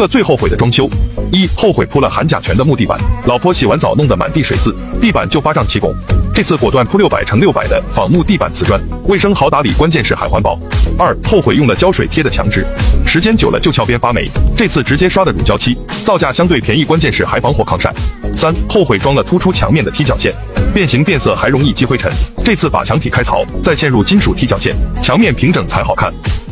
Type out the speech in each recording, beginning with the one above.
个最后悔的装修：一、后悔铺了含甲醛的木地板，老婆洗完澡弄得满地水渍，地板就发胀起拱。这次果断铺六百乘六百的仿木地板瓷砖，卫生好打理，关键是还环保。二、后悔用了胶水贴的墙纸，时间久了就翘边发霉，这次直接刷的乳胶漆，造价相对便宜，关键是还防火抗晒。三、后悔装了突出墙面的踢脚线，变形变色还容易积灰尘，这次把墙体开槽，再嵌入金属踢脚线，墙面平整才好看。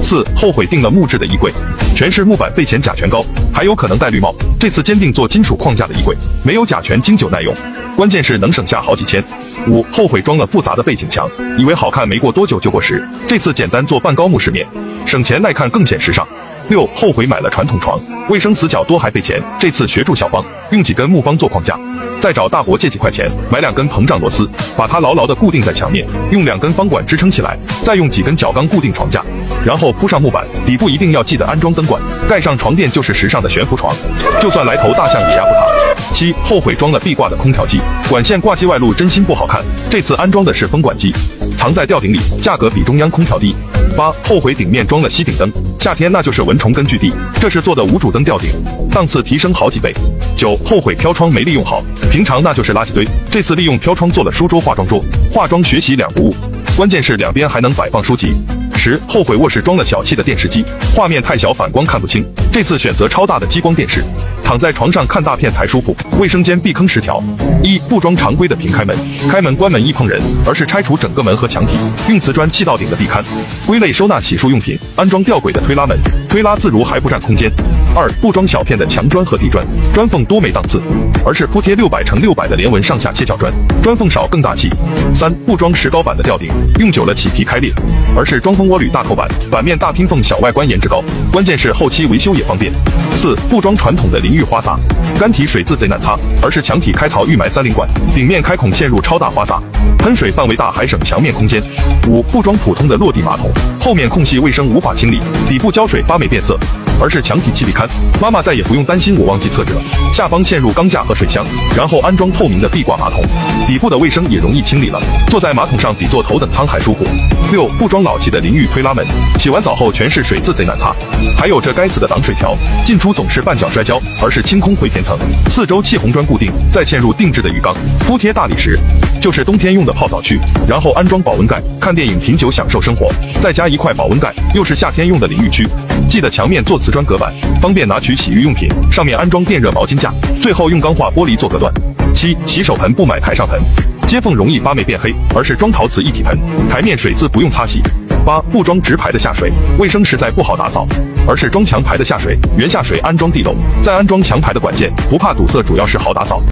四、后悔订了木质的衣柜，全是木板，费钱甲醛高，还有可能戴绿帽，这次坚定做金属框架的衣柜，没有甲醛，经久耐用，关键是能省下好几千。五、后悔装了复杂的背景墙，以为好看，没过多久就过时，这次简单做半高木饰面，省钱耐看更显时尚。六、后悔买了传统床，卫生死角多还费钱，这次学住小芳，用几根木方做框架，再找大伯借几块钱买两根膨胀螺丝，把它牢牢的固定在墙面，用两根方管支撑起来，再用几根角钢固定床架，然后铺上木板，底部一定要记得安装灯管，盖上床垫就是时尚的悬浮床，就算来头大象也压不塌。七、后悔装了壁挂的空调机，管线挂机外露，真心不好看，这次安装的是风管机，藏在吊顶里，价格比中央空调低。八、后悔顶面装了吸顶灯，夏天那就是蚊虫根据地，这是做的无主灯吊顶，档次提升好几倍。九、后悔飘窗没利用好，平常那就是垃圾堆，这次利用飘窗做了书桌、化妆桌，化妆学习两不误，关键是两边还能摆放书籍。十、后悔卧室装了小气的电视机，画面太小，反光看不清，这次选择超大的激光电视，躺在床上看大片才舒服。卫生间避坑十条：一、不装常规的平开门，开门关门易碰人，而是拆除整个门和墙体，用瓷砖砌到顶的地龛，归类收纳洗漱用品，安装吊轨的推拉门，推拉自如还不占空间。二、不装小片的墙砖和地砖，砖缝多没档次，而是铺贴六百乘六百的连纹上下切角砖，砖缝少更大气。三、不装石膏板的吊顶，用久了起皮开裂，而是装蜂窝铝大扣板，板面大拼缝小外观颜值高，关键是后期维修也方便。四、不装传统的淋浴花洒，干体水渍贼难擦，而是墙体开槽预埋三零管，顶面开孔嵌入超大花洒，喷水范围大还省墙面空间。五、不装普通的落地马桶，后面空隙卫生无法清理，底部胶水发霉变色。而是墙体气壁龛，妈妈再也不用担心我忘记厕纸了。下方嵌入钢架和水箱，然后安装透明的壁挂马桶，底部的卫生也容易清理了。坐在马桶上比坐头等舱还舒服。六不装老气的淋浴推拉门，洗完澡后全是水渍，贼难擦。还有这该死的挡水条，进出总是绊脚摔跤，而是清空回填层，四周砌红砖固定，再嵌入定制的浴缸，铺贴大理石，就是冬天用的泡澡区。然后安装保温盖，看电影、品酒、享受生活。再加一块保温盖，又是夏天用的淋浴区。记得墙面做瓷砖隔板，方便拿取洗浴用品。上面安装电热毛巾架，最后用钢化玻璃做隔断。七、洗手盆不买台上盆，接缝容易发霉变黑，而是装陶瓷一体盆，台面水渍不用擦洗。八、不装直排的下水，卫生实在不好打扫，而是装墙排的下水，原下水安装地漏，再安装墙排的管件，不怕堵塞，主要是好打扫。